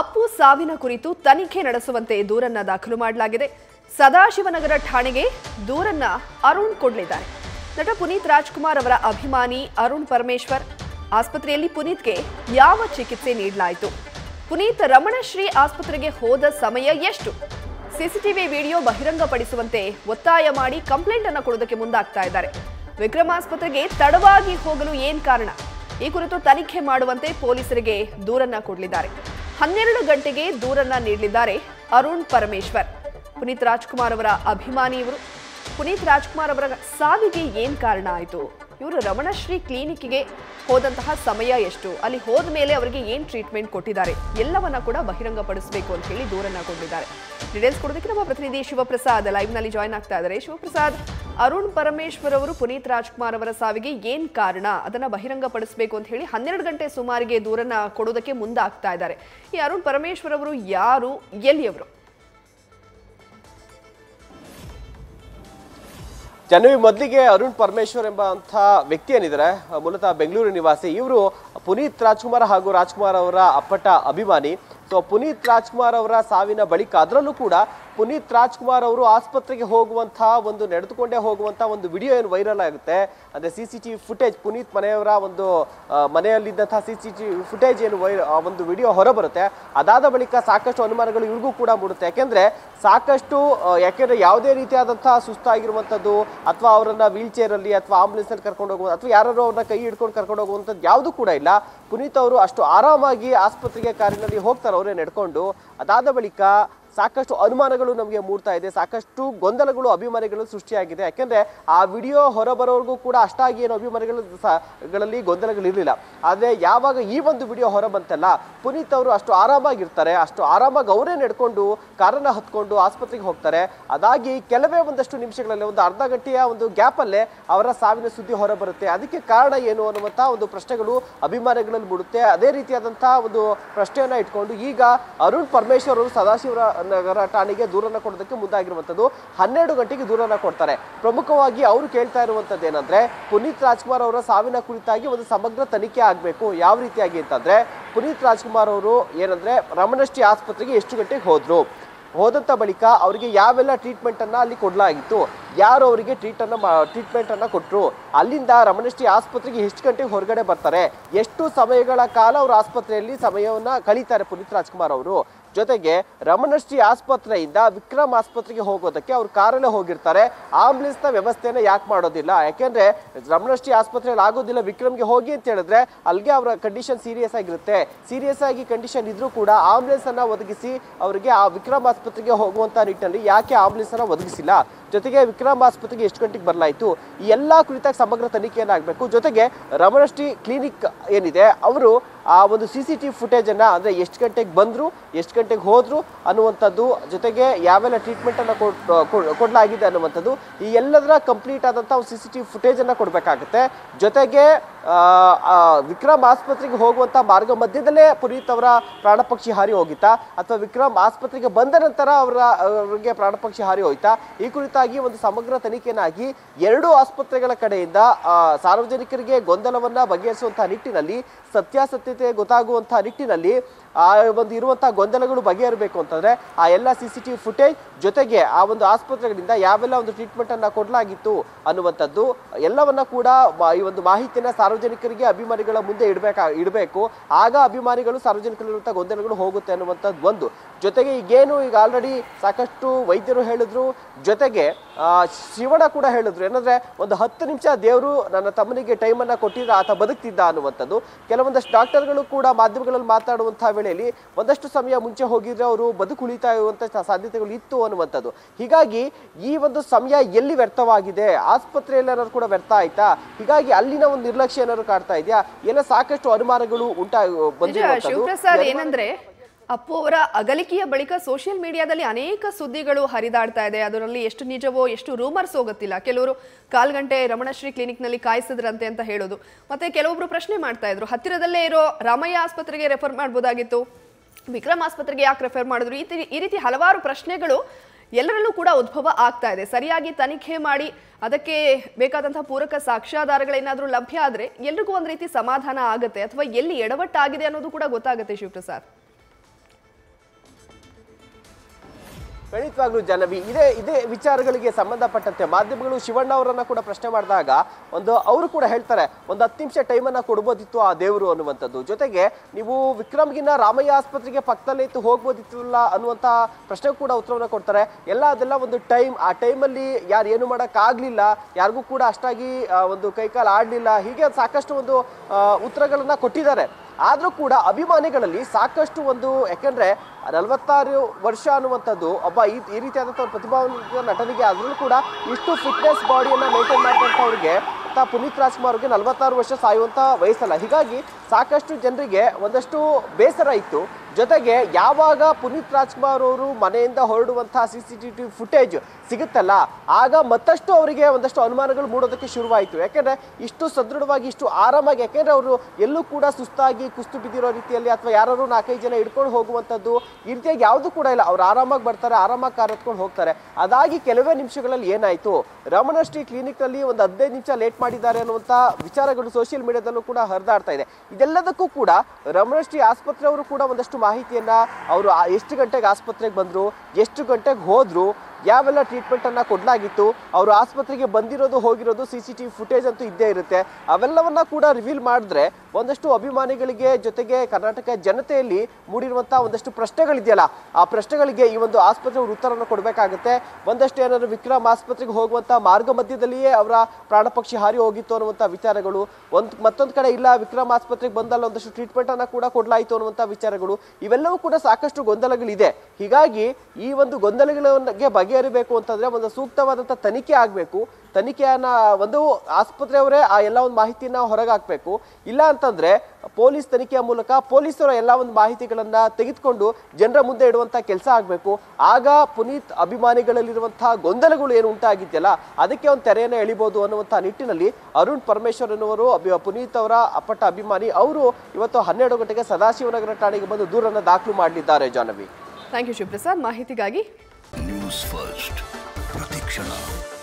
ಅಪ್ಪು ಸಾವಿನ ಕುರಿತು ತನಿಖೆ ನಡೆಸುವಂತೆ ದೂರನ್ನ ದಾಖಲು ಮಾಡಲಾಗಿದೆ. ಸದಾಶಿವನಗರ ಠಾಣೆಗೆ ದೂರನ್ನ ಅರುಣ್ ಕೊಡಲಿದ್ದಾರೆ. ನಟ ಪುನೀತ್ ರಾಜ್ಕುಮಾರ್ ಅವರ ಅಭಿಮಾನಿ ಅರುಣ್ ಪರಮೇಶ್ವರ್ ಆಸ್ಪತ್ರೆಯಲ್ಲಿ ಪುನೀತ್ಗೆ ಯಾವ ಚಿಕಿತ್ಸೆ ನೀಡಲಾಯಿತು? ಪುನೀತ್ ರಮಣಶ್ರೀ ಆಸ್ಪತ್ರೆಗೆ ಹೋದ ಸಮಯ ಎಷ್ಟು? ಸಿಸಿಟಿವಿ ವಿಡಿಯೋ ಬಹಿರಂಗಪಡಿಸುವಂತೆ ಒತ್ತಾಯ ಮಾಡಿ ಕಂಪ್ಲೇಂಟ್ ಅನ್ನು ಕೊಡೋದಕ್ಕೆ ಮುಂದಾಗ್ತಾ ಇದ್ದಾರೆ. ವಿಕ್ರಮ ಆಸ್ಪತ್ರೆಗೆ ತಡವಾಗಿ ಹೋಗಲು ಏನ್ ಕಾರಣ? ಈ ಕುರಿತು ತನಿಖೆ ಮಾಡುವಂತೆ ಪೊಲೀಸರಿಗೆ ದೂರನ್ನ ಕೊಡಲಿದ್ದಾರೆ. ಹನ್ನೆರಡು ಗಂಟೆಗೆ ದೂರನ್ನ ನೀಡಲಿದ್ದಾರೆ ಅರುಣ್ ಪರಮೇಶ್ವರ್. ಪುನೀತ್ ರಾಜ್ಕುಮಾರ್ ಅವರ ಅಭಿಮಾನಿ ಇವರು. ಪುನೀತ್ ರಾಜ್ಕುಮಾರ್ ಅವರ ಸಾವಿಗೆ ಏನ್ ಕಾರಣ ಆಯಿತು? ಇವರು ರಮಣಶ್ರೀ ಕ್ಲಿನಿಕ್ಗೆ ಹೋದಂತಹ ಸಮಯ ಎಷ್ಟು? ಅಲ್ಲಿ ಹೋದ ಮೇಲೆ ಅವರಿಗೆ ಏನ್ ಟ್ರೀಟ್ಮೆಂಟ್ ಕೊಟ್ಟಿದ್ದಾರೆ? ಎಲ್ಲವನ್ನ ಕೂಡ ಬಹಿರಂಗಪಡಿಸಬೇಕು ಅಂತ ಹೇಳಿ ದೂರನ್ನ ಕೊಟ್ಟಿದ್ದಾರೆ. ಡೀಟೇಲ್ಸ್ ಕೊಡೋದಕ್ಕೆ ನಮ್ಮ ಪ್ರತಿನಿಧಿ ಶಿವಪ್ರಸಾದ್. ಲೈವ್ನಲ್ಲಿ ಜಾಯ್ನ್ ಆಗ್ತಾ ಇದ್ದಾರೆ. ಶಿವಪ್ರಸಾದ್ ಅರುಣ್ ಪರಮೇಶ್ವರ್ ಅವರು ಪುನೀತ್ ರಾಜ್ಕುಮಾರ್ ಅವರ ಸಾವಿಗೆ ಏನ್ ಕಾರಣ? ಅದನ್ನ ಬಹಿರಂಗಪಡಿಸಬೇಕು ಅಂತ ಹೇಳಿ ಹನ್ನೆರಡು ಗಂಟೆ ಸುಮಾರಿಗೆ ದೂರನ್ನ ಕೊಡೋದಕ್ಕೆ ಮುಂದಾಗ್ತಾ ಇದ್ದಾರೆ. ಈ ಅರುಣ್ ಪರಮೇಶ್ವರ್ ಅವರು ಯಾರು? ಎಲ್ಲಿಯವರು ಜನವಿ, ಮೊದಲಿಗೆ ಅರುಣ್ ಪರಮೇಶ್ವರ್ ಎಂಬಂಥ ವ್ಯಕ್ತಿ ಏನಿದ್ದಾರೆ ಮೂಲತಃ ಬೆಂಗಳೂರು ನಿವಾಸಿ. ಇವರು ಪುನೀತ್ ರಾಜ್ಕುಮಾರ್ ಹಾಗೂ ರಾಜ್ಕುಮಾರ್ ಅವರ ಅಪ್ಪಟ ಅಭಿಮಾನಿ. ಸೊ ಪುನೀತ್ ರಾಜ್ಕುಮಾರ್ ಅವರ ಸಾವಿನ ಬಳಿಕ ಅದರಲ್ಲೂ ಕೂಡ ಪುನೀತ್ ರಾಜ್ಕುಮಾರ್ ಅವರು ಆಸ್ಪತ್ರೆಗೆ ಹೋಗುವಂತಹ ಒಂದು, ನಡೆದುಕೊಂಡೇ ಹೋಗುವಂತಹ ಒಂದು ವಿಡಿಯೋ ಏನು ವೈರಲ್ ಆಗುತ್ತೆ ಅಂದ್ರೆ C C T footage Puneeth ಮನೆಯವರ ಒಂದು ಮನೆಯಲ್ಲಿದ್ದಂತಹ ಸಿ ಸಿ ಟಿ ಫುಟೇಜ್ ಏನು ವೈ ಒಂದು ವಿಡಿಯೋ ಹೊರಬರುತ್ತೆ. ಅದಾದ ಬಳಿಕ ಸಾಕಷ್ಟು ಅನುಮಾನಗಳು ಇವ್ರಿಗೂ ಕೂಡ ಮೂಡುತ್ತೆ. ಯಾಕೆಂದ್ರೆ ಸಾಕಷ್ಟು ಯಾಕೆಂದರೆ ಯಾವುದೇ ರೀತಿಯಾದಂತಹ ಸುಸ್ತಾಗಿರುವಂಥದ್ದು ಅಥವಾ ಅವರನ್ನ ವೀಲ್ ಅಲ್ಲಿ ಅಥವಾ ಆಂಬುಲೆನ್ಸ್ ಅಲ್ಲಿ ಕರ್ಕೊಂಡು ಹೋಗುವ ಅಥವಾ ಯಾರು ಅವ್ರನ್ನ ಕೈ ಹಿಡ್ಕೊಂಡು ಕರ್ಕೊಂಡು ಹೋಗುವಂಥದ್ದು ಯಾವುದು ಕೂಡ ಇಲ್ಲ. ಪುನೀತ್ ಅವರು ಅಷ್ಟು ಆರಾಮಾಗಿ ಆಸ್ಪತ್ರೆಗೆ ಕಾರಿನಲ್ಲಿ ಹೋಗ್ತಾರೆ, ಅವರೇ ನಡ್ಕೊಂಡು. ಅದಾದ ಬಳಿಕ ಸಾಕಷ್ಟು ಅನುಮಾನಗಳು ನಮಗೆ ಮೂಡ್ತಾ ಇದೆ, ಸಾಕಷ್ಟು ಗೊಂದಲಗಳು, ಅಭಿಮಾನಿಗಳು ಸೃಷ್ಟಿಯಾಗಿದೆ. ಯಾಕೆಂದರೆ ಆ ವಿಡಿಯೋ ಹೊರಬರೋರ್ಗೂ ಕೂಡ ಅಷ್ಟಾಗಿ ಏನು ಅಭಿಮಾನಿಗಳು ಗಳಲ್ಲಿ ಗೊಂದಲಗಳಿರಲಿಲ್ಲ ಆದ್ರೆ ಯಾವಾಗ ಈ ಒಂದು ವಿಡಿಯೋ ಹೊರ ಬಂತಲ್ಲ ಪುನೀತ್ ಅವರು ಅಷ್ಟು ಆರಾಮಾಗಿರ್ತಾರೆ, ಅಷ್ಟು ಆರಾಮಾಗಿ ಅವರೇ ನಡ್ಕೊಂಡು ಕಾರನ್ನು ಹತ್ಕೊಂಡು ಆಸ್ಪತ್ರೆಗೆ ಹೋಗ್ತಾರೆ. ಅದಾಗಿ ಕೆಲವೇ ಒಂದಷ್ಟು ನಿಮಿಷಗಳಲ್ಲಿ, ಒಂದು ಅರ್ಧ ಗಂಟೆಯ ಒಂದು ಗ್ಯಾಪಲ್ಲೇ ಅವರ ಸಾವಿನ ಸುದ್ದಿ ಹೊರ ಬರುತ್ತೆ ಅದಕ್ಕೆ ಕಾರಣ ಏನು ಅನ್ನುವಂಥ ಒಂದು ಪ್ರಶ್ನೆಗಳು ಅಭಿಮಾನಿಗಳಲ್ಲಿ ಮೂಡುತ್ತೆ. ಅದೇ ರೀತಿಯಾದಂತಹ ಒಂದು ಪ್ರಶ್ನೆಯನ್ನ ಇಟ್ಕೊಂಡು ಈಗ ಅರುಣ್ ಪರಮೇಶ್ವರ್ ಅವರು ಸದಾಶಿವರ ನಗರ ಠಾಣೆಗೆ ದೂರನ್ನ ಕೊಡೋದಕ್ಕೆ ಮುಂದಾಗಿರುವಂಥದ್ದು. ಹನ್ನೆರಡು ಗಂಟೆಗೆ ದೂರನ್ನ ಕೊಡ್ತಾರೆ. ಪ್ರಮುಖವಾಗಿ ಅವರು ಕೇಳ್ತಾ ಇರುವಂಥದ್ದು ಏನಂದ್ರೆ, ಪುನೀತ್ ರಾಜ್ಕುಮಾರ್ ಅವರ ಸಾವಿನ ಕುರಿತಾಗಿ ಒಂದು ಸಮಗ್ರ ತನಿಖೆ ಆಗಬೇಕು. ಯಾವ ರೀತಿಯಾಗಿ ಅಂತಂದ್ರೆ, ಪುನೀತ್ ರಾಜ್ಕುಮಾರ್ ಅವರು ಏನಂದ್ರೆ, ರಮಣಶ್ರೀ ಆಸ್ಪತ್ರೆಗೆ ಎಷ್ಟು ಗಂಟೆಗೆ ಹೋದ್ರು? ಹೋದಂಥ ಬಳಿಕ ಅವರಿಗೆ ಯಾವೆಲ್ಲ ಟ್ರೀಟ್ಮೆಂಟ್ ಅನ್ನ ಅಲ್ಲಿ ಕೊಡಲಾಗಿತ್ತು? ಯಾರು ಅವರಿಗೆ ಟ್ರೀಟ್ ಅನ್ನ ಟ್ರೀಟ್ಮೆಂಟ್ ಅನ್ನ ಕೊಟ್ಟರು ಅಲ್ಲಿಂದ ರಮಣಶ್ರೀ ಆಸ್ಪತ್ರೆಗೆ ಎಷ್ಟು ಗಂಟೆಗೆ ಹೊರಗಡೆ ಬರ್ತಾರೆ? ಎಷ್ಟು ಸಮಯಗಳ ಕಾಲ ಅವರು ಆಸ್ಪತ್ರೆಯಲ್ಲಿ ಸಮಯವನ್ನ ಕಳೀತಾರೆ ಪುನೀತ್ ರಾಜ್ಕುಮಾರ್ ಅವರು? ಜೊತೆಗೆ ರಮಣಶ್ರೀ ಆಸ್ಪತ್ರೆಯಿಂದ ವಿಕ್ರಮ್ ಆಸ್ಪತ್ರೆಗೆ ಹೋಗೋದಕ್ಕೆ ಅವ್ರು ಕಾರಲ್ಲೇ ಹೋಗಿರ್ತಾರೆ. ಆಂಬುಲೆನ್ಸ್ನ ವ್ಯವಸ್ಥೆನ ಯಾಕೆ ಮಾಡೋದಿಲ್ಲ? ಯಾಕೆಂದ್ರೆ ರಮಣಶ್ರೀ ಆಸ್ಪತ್ರೆಯಲ್ಲಿ ಆಗೋದಿಲ್ಲ, ವಿಕ್ರಮ್ಗೆ ಹೋಗಿ ಅಂತ ಹೇಳಿದ್ರೆ ಅಲ್ಲಿಗೆ ಅವರ ಕಂಡೀಷನ್ ಸೀರಿಯಸ್ ಆಗಿರುತ್ತೆ. ಸೀರಿಯಸ್ ಆಗಿ ಕಂಡೀಷನ್ ಇದ್ರೂ ಕೂಡ ಆಂಬುಲೆನ್ಸ್ ಅನ್ನ ಒದಗಿಸಿ ಅವರಿಗೆ ಆ ವಿಕ್ರಮ್ ಆಸ್ಪತ್ರೆಗೆ ಹೋಗುವಂತ ನಿಟ್ಟಿನಲ್ಲಿ ಯಾಕೆ ಆಂಬುಲೆನ್ಸ್ ಅನ್ನ ಒದಗಿಸಿಲ್ಲ? ಜೊತೆಗೆ ವಿಕ್ರಮ್ ಆಸ್ಪತ್ರೆಗೆ ಎಷ್ಟು ಗಂಟೆಗೆ ಬರಲಾಯಿತು? ಈ ಎಲ್ಲ ಕುರಿತಾಗಿ ಸಮಗ್ರ ತನಿಖೆಯನ್ನು ಆಗಬೇಕು. ಜೊತೆಗೆ ರಮಣಶ್ರೀ ಕ್ಲಿನಿಕ್ ಏನಿದೆ, ಅವರು ಆ ಒಂದು ಸಿ ಸಿ ಟಿ ಫುಟೇಜನ್ನು ಅಂದರೆ ಎಷ್ಟು ಗಂಟೆಗೆ ಬಂದರು, ಎಷ್ಟು ಗಂಟೆಗೆ ಹೋದರು ಅನ್ನುವಂಥದ್ದು, ಜೊತೆಗೆ ಯಾವೆಲ್ಲ ಟ್ರೀಟ್ಮೆಂಟನ್ನು ಕೊಡಲಾಗಿದೆ ಕೊಡ್- ಕೊಡ್- ಕೊಡ್ಲಾಗಿದೆ ಅನ್ನುವಂಥದ್ದು, ಈ ಎಲ್ಲದರ ಕಂಪ್ಲೀಟ್ ಆದಂಥ ಒಂದು ಸಿ ಸಿ ಟಿ ಫುಟೇಜನ್ನು ಕೊಡಬೇಕಾಗುತ್ತೆ. ಜೊತೆಗೆ ವಿಕ್ರಮ್ ಆಸ್ಪತ್ರೆಗೆ ಹೋಗುವಂಥ ಮಾರ್ಗ ಮಧ್ಯದಲ್ಲೇ ಪುನೀತ್ ಅವರ ಪ್ರಾಣಪಕ್ಷಿ ಹಾರಿ ಹೋಗಿತ್ತಾ? ಅಥವಾ ವಿಕ್ರಮ್ ಆಸ್ಪತ್ರೆಗೆ ಬಂದ ನಂತರ ಅವರ, ಅವರಿಗೆ ಪ್ರಾಣಪಕ್ಷಿ ಹಾರಿ ಹೋಯ್ತಾ? ಈ ಕುರಿತಾಗಿ ಒಂದು ಸಮಗ್ರ ತನಿಖೆಯನ್ನಾಗಿ ಎರಡೂ ಆಸ್ಪತ್ರೆಗಳ ಕಡೆಯಿಂದ ಸಾರ್ವಜನಿಕರಿಗೆ ಗೊಂದಲವನ್ನ ಬಗೆಹರಿಸುವಂತಹ ನಿಟ್ಟಿನಲ್ಲಿ, ಸತ್ಯಾಸತ್ಯತೆ ಗೊತ್ತಾಗುವಂತಹ ನಿಟ್ಟಿನಲ್ಲಿ, ಆ, ಒಂದು ಇರುವಂತಹ ಗೊಂದಲಗಳು ಬಗೆಹರಬೇಕು ಅಂತಂದ್ರೆ, ಆ ಎಲ್ಲ ಸಿ ಸಿ ಟಿ ಫುಟೇಜ್ ಜೊತೆಗೆ ಆ ಒಂದು ಆಸ್ಪತ್ರೆಗಳಿಂದ ಯಾವೆಲ್ಲ ಒಂದು ಟ್ರೀಟ್ಮೆಂಟ್ ಅನ್ನ ಕೊಡಲಾಗಿತ್ತು ಅನ್ನುವಂಥದ್ದು, ಎಲ್ಲವನ್ನ ಕೂಡ ಈ ಒಂದು ಮಾಹಿತಿಯನ್ನ ಸಾರ್ವಜನಿಕರಿಗೆ ಅಭಿಮಾನಿಗಳ ಮುಂದೆ ಇಡಬೇಕಾ, ಇಡಬೇಕು. ಆಗ ಅಭಿಮಾನಿಗಳು ಸಾರ್ವಜನಿಕರಿರುವಂತಹ ಗೊಂದಲಗಳು ಹೋಗುತ್ತೆ ಅನ್ನುವಂಥದ್ದು ಒಂದು. ಜೊತೆಗೆ ಈಗೇನು ಈಗ ಆಲ್ರೆಡಿ ಸಾಕಷ್ಟು ವೈದ್ಯರು ಹೇಳಿದ್ರು, ಜೊತೆಗೆ ಆ, ಶಿವಣ್ಣ ಕೂಡ ಹೇಳಿದ್ರು ಏನಂದ್ರೆ ಒಂದು ಹತ್ತು ನಿಮಿಷ ದೇವರು ನನ್ನ ತಮ್ಮನಿಗೆ ಟೈಮನ್ನ ಕೊಟ್ಟಿದ್ರೆ ಆತ ಬದುಕ್ತಿದ್ದ ಅನ್ನುವಂಥದ್ದು. ಕೆಲವೊಂದಷ್ಟು ಡಾಕ್ಟರ್ಗಳು ಕೂಡ ಮಾಧ್ಯಮಗಳಲ್ಲಿ ಮಾತಾಡುವಂತಹ ವೇಳೆಯಲ್ಲಿ ಒಂದಷ್ಟು ಸಮಯ ಮುಂಚೆ ಹೋಗಿದ್ರೆ ಅವರು ಬದುಕು ಉಳಿತಾ ಇರುವಂತಹ ಸಾಧ್ಯತೆಗಳು ಇತ್ತು ಅನ್ನುವಂಥದ್ದು. ಹೀಗಾಗಿ ಈ ಒಂದು ಸಮಯ ಎಲ್ಲಿ ವ್ಯರ್ಥವಾಗಿದೆ? ಆಸ್ಪತ್ರೆಯಲ್ಲಿ ಏನಾದ್ರು ಕೂಡ ವ್ಯರ್ಥ ಆಯ್ತಾ? ಹೀಗಾಗಿ ಅಲ್ಲಿನ ಒಂದು ನಿರ್ಲಕ್ಷ್ಯ ಏನಾದ್ರು ಕಾಡ್ತಾ ಇದೆಯಾ? ಎಲ್ಲ ಸಾಕಷ್ಟು ಅನುಮಾನಗಳು ಉಂಟಾಗಿ ಬಂದಿರುವಂಥದ್ದು. ಏನಂದ್ರೆ ಅಪ್ಪು ಅವರ ಅಗಲಿಕೆಯ ಬಳಿಕ ಸೋಷಿಯಲ್ ಮೀಡಿಯಾದಲ್ಲಿ ಅನೇಕ ಸುದ್ದಿಗಳು ಹರಿದಾಡ್ತಾ ಇದೆ. ಅದರಲ್ಲಿ ಎಷ್ಟು ನಿಜವೋ, ಎಷ್ಟು ರೂಮರ್ಸ್ ಹೋಗುತ್ತಿಲ್ಲ. ಕೆಲವರು ಕಾಲು ಗಂಟೆ ರಮಣಶ್ರೀ ಕ್ಲಿನಿಕ್ನಲ್ಲಿ ಕಾಯಿಸಿದ್ರಂತೆ ಅಂತ ಹೇಳೋದು. ಮತ್ತೆ ಕೆಲವೊಬ್ರು ಪ್ರಶ್ನೆ ಮಾಡ್ತಾ ಇದ್ರು. ಹತ್ತಿರದಲ್ಲೇ ಇರೋ ರಾಮಯ್ಯ ಆಸ್ಪತ್ರೆಗೆ ರೆಫರ್ ಮಾಡ್ಬೋದಾಗಿತ್ತು. ವಿಕ್ರಮ್ ಆಸ್ಪತ್ರೆಗೆ ಯಾಕೆ ರೆಫರ್ ಮಾಡಿದ್ರು? ಈ ಈ ರೀತಿ ಹಲವಾರು ಪ್ರಶ್ನೆಗಳು ಎಲ್ಲರಲ್ಲೂ ಕೂಡ ಉದ್ಭವ ಆಗ್ತಾ ಇದೆ. ಸರಿಯಾಗಿ ತನಿಖೆ ಮಾಡಿ ಅದಕ್ಕೆ ಬೇಕಾದಂತಹ ಪೂರಕ ಸಾಕ್ಷ್ಯಾಧಾರಗಳೇನಾದರೂ ಲಭ್ಯ ಆದರೆ ಎಲ್ರಿಗೂ ಒಂದು ರೀತಿ ಸಮಾಧಾನ ಆಗುತ್ತೆ ಅಥವಾ ಎಲ್ಲಿ ಎಡವಟ್ಟಾಗಿದೆ ಅನ್ನೋದು ಕೂಡ ಗೊತ್ತಾಗುತ್ತೆ ಶಿವಪ್ರಸಾದ್. ಖಂಡಿತವಾಗ್ಲೂ ಜನವಿ ಇದೇ ಇದೇ ವಿಚಾರಗಳಿಗೆ ಸಂಬಂಧಪಟ್ಟಂತೆ ಮಾಧ್ಯಮಗಳು ಶಿವಣ್ಣ ಅವರನ್ನ ಕೂಡ ಪ್ರಶ್ನೆ ಮಾಡಿದಾಗ ಒಂದು ಅವರು ಕೂಡ ಹೇಳ್ತಾರೆ, ಒಂದು ಹತ್ತು ನಿಮಿಷ ಟೈಮನ್ನ ಕೊಡ್ಬೋದಿತ್ತು ಆ ದೇವರು ಅನ್ನುವಂಥದ್ದು. ಜೊತೆಗೆ ನೀವು ವಿಕ್ರಮ್ಗಿನ್ನ ರಾಮಯ್ಯ ಆಸ್ಪತ್ರೆಗೆ ಪಕ್ಕದಲ್ಲೇ ಇತ್ತು ಹೋಗ್ಬೋದಿತ್ತಲ್ಲ ಅನ್ನುವಂಥ ಪ್ರಶ್ನೆ ಕೂಡ ಉತ್ತರವನ್ನ ಕೊಡ್ತಾರೆ. ಎಲ್ಲ ಅದೆಲ್ಲ ಒಂದು ಟೈಮ್, ಆ ಟೈಮಲ್ಲಿ ಯಾರು ಏನು ಮಾಡೋಕ್ಕಾಗಲಿಲ್ಲ, ಯಾರಿಗೂ ಕೂಡ ಅಷ್ಟಾಗಿ ಒಂದು ಕೈಕಾಲು ಆಡಲಿಲ್ಲ, ಹೀಗೆ ಸಾಕಷ್ಟು ಒಂದು ಉತ್ತರಗಳನ್ನು ಉತ್ತರಗಳನ್ನ ಕೊಟ್ಟಿದ್ದಾರೆ. ಆದರೂ ಕೂಡ ಅಭಿಮಾನಿಗಳಲ್ಲಿ ಸಾಕಷ್ಟು ಒಂದು, ಯಾಕಂದ್ರೆ ನಲವತ್ತಾರು ವರ್ಷ ಅನ್ನುವಂಥದ್ದು ಒಬ್ಬ ಈ ಈ ರೀತಿಯಾದಂಥ ಪ್ರತಿಭಾವಂತ ನಟನಿಗೆ ಆದರೂ ಕೂಡ ಇಷ್ಟು ಫಿಟ್ನೆಸ್ ಬಾಡಿಯನ್ನು ಮೇಂಟೈನ್ ಮಾಡಿದಂಥವ್ರಿಗೆ, ತ ಪುನೀತ್ ರಾಜ್ಕುಮಾರ್ ಅವರಿಗೆ ನಲವತ್ತಾರು ವರ್ಷ ಸಾಯುವಂಥ ವಯಸ್ಸಲ್ಲ. ಹೀಗಾಗಿ ಸಾಕಷ್ಟು ಜನರಿಗೆ ಒಂದಷ್ಟು ಬೇಸರ ಇತ್ತು. ಜೊತೆಗೆ ಯಾವಾಗ ಪುನೀತ್ ರಾಜ್ಕುಮಾರ್ ಅವರು ಮನೆಯಿಂದ ಹೊರಡುವಂತಹ C C T T footage ಸಿಗುತ್ತಲ್ಲ, ಆಗ ಮತ್ತಷ್ಟು ಅವರಿಗೆ ಒಂದಷ್ಟು ಅನುಮಾನಗಳು ಮೂಡೋದಕ್ಕೆ ಶುರುವಾಯಿತು. ಯಾಕೆಂದರೆ ಇಷ್ಟು ಸದೃಢವಾಗಿ, ಇಷ್ಟು ಆರಾಮಾಗಿ, ಯಾಕೆಂದರೆ ಅವರು ಎಲ್ಲೂ ಕೂಡ ಸುಸ್ತಾಗಿ ಕುಸ್ತು ಬಿದ್ದಿರೋ ರೀತಿಯಲ್ಲಿ ಅಥವಾ ಯಾರು ನಾಲ್ಕೈದು ಜನ ಹಿಡ್ಕೊಂಡು ಹೋಗುವಂಥದ್ದು ಈ ರೀತಿಯಾಗಿ ಯಾವುದು ಕೂಡ ಇಲ್ಲ. ಅವ್ರು ಆರಾಮಾಗಿ ಬರ್ತಾರೆ, ಆರಾಮಾಗಿ ಕಾರ್ ಹೋಗ್ತಾರೆ. ಅದಾಗಿ ಕೆಲವೇ ನಿಮಿಷಗಳಲ್ಲಿ ಏನಾಯಿತು? ರಮಣಶ್ರೀ ಕ್ಲಿನಿಕ್ನಲ್ಲಿ ಒಂದು ಹದಿನೈದು ನಿಮಿಷ ಲೇಟ್ ಮಾಡಿದ್ದಾರೆ ಅನ್ನುವಂಥ ವಿಚಾರಗಳು ಸೋಷಿಯಲ್ ಮೀಡಿಯಾದಲ್ಲೂ ಕೂಡ ಹರಿದಾಡ್ತಾ ಇದೆ. ಇದೆಲ್ಲದಕ್ಕೂ ಕೂಡ ರಮಣಶ್ರೀ ಆಸ್ಪತ್ರೆಯವರು ಕೂಡ ಒಂದಷ್ಟು ಮಾಹಿತಿಯನ್ನ ಅವರು ಎಷ್ಟು ಗಂಟೆಗೆ ಆಸ್ಪತ್ರೆಗೆ ಬಂದರು ಎಷ್ಟು ಗಂಟೆಗೆ ಹೋದ್ರು ಯಾವೆಲ್ಲ ಟ್ರೀಟ್ಮೆಂಟ್ ಅನ್ನ ಕೊಡಲಾಗಿತ್ತು, ಅವರು ಆಸ್ಪತ್ರೆಗೆ ಬಂದಿರೋದು, ಹೋಗಿರೋದು ಸಿ ಸಿ ಟಿ ಫುಟೇಜ್ ಅಂತೂ ಇದ್ದೇ ಇರುತ್ತೆ. ಅವೆಲ್ಲವನ್ನ ಕೂಡ ರಿವೀಲ್ ಮಾಡಿದ್ರೆ ಒಂದಷ್ಟು ಅಭಿಮಾನಿಗಳಿಗೆ ಜೊತೆಗೆ ಕರ್ನಾಟಕ ಜನತೆಯಲ್ಲಿ ಮೂಡಿರುವಂಥ ಒಂದಷ್ಟು ಪ್ರಶ್ನೆಗಳಿದೆಯಲ್ಲ, ಆ ಪ್ರಶ್ನೆಗಳಿಗೆ ಈ ಒಂದು ಆಸ್ಪತ್ರೆ ಉತ್ತರವನ್ನು ಕೊಡಬೇಕಾಗುತ್ತೆ. ಒಂದಷ್ಟು ಏನಾದ್ರು ವಿಕ್ರಮ್ ಆಸ್ಪತ್ರೆಗೆ ಹೋಗುವಂಥ ಮಾರ್ಗ ಮಧ್ಯದಲ್ಲಿಯೇ ಅವರ ಪ್ರಾಣಪಕ್ಷಿ ಹಾರಿ ಹೋಗಿತ್ತು ಅನ್ನುವಂಥ ವಿಚಾರಗಳು, ಒಂದು ಮತ್ತೊಂದು ಕಡೆ ಇಲ್ಲ, ವಿಕ್ರಮ್ ಆಸ್ಪತ್ರೆಗೆ ಬಂದಲ್ಲ ಒಂದಷ್ಟು ಟ್ರೀಟ್ಮೆಂಟ್ ಅನ್ನ ಕೂಡ ಕೊಡಲಾಯಿತು ಅನ್ನುವಂಥ ವಿಚಾರಗಳು, ಇವೆಲ್ಲವೂ ಕೂಡ ಸಾಕಷ್ಟು ಗೊಂದಲಗಳಿದೆ. ಹೀಗಾಗಿ ಈ ಒಂದು ಗೊಂದಲಗಳಿಗೆ ಬಗೆಹರಿಬೇಕು ಅಂತಂದ್ರೆ ಒಂದು ಸೂಕ್ತವಾದಂಥ ತನಿಖೆ ಆಗಬೇಕು. ತನಿಖೆಯನ್ನ ಒಂದು ಆಸ್ಪತ್ರೆಯವರೇ ಆ ಎಲ್ಲ ಒಂದು ಮಾಹಿತಿನ ಹೊರಗೆ ಹಾಕಬೇಕು ಇಲ್ಲ ಅಂತಂದ್ರೆ ಪೊಲೀಸ್ ತನಿಖೆಯ ಮೂಲಕ ಪೊಲೀಸರ ಎಲ್ಲ ಒಂದು ಮಾಹಿತಿಗಳನ್ನ ತೆಗೆದುಕೊಂಡು ಜನರ ಮುಂದೆ ಇಡುವಂತ ಕೆಲಸ ಆಗಬೇಕು. ಆಗ ಪುನೀತ್ ಅಭಿಮಾನಿಗಳಲ್ಲಿರುವಂತಹ ಗೊಂದಲಗಳು ಏನು ಉಂಟಾಗಿದೆಯಲ್ಲ, ಅದಕ್ಕೆ ಒಂದು ತೆರೆಯನ್ನು ಎಳಿಬಹುದು ಅನ್ನುವಂಥ ನಿಟ್ಟಿನಲ್ಲಿ ಅರುಣ್ ಪರಮೇಶ್ವರ್ ಎನ್ನುವರು, ಅಭಿ ಪುನೀತ್ ಅವರ ಅಪ್ಪಟ ಅಭಿಮಾನಿ, ಅವರು ಇವತ್ತು ಹನ್ನೆರಡು ಗಂಟೆಗೆ ಸದಾಶಿವನಗರ ಠಾಣೆಗೆ ಬಂದು ದೂರನ್ನು ದಾಖಲು ಮಾಡಲಿದ್ದಾರೆ ಜಾನವಿ ಥ್ಯಾಂಕ್ ಯು ಶಿವಪ್ರಸಾದ್ ಮಾಹಿತಿಗಾಗಿ First. Pratikshana.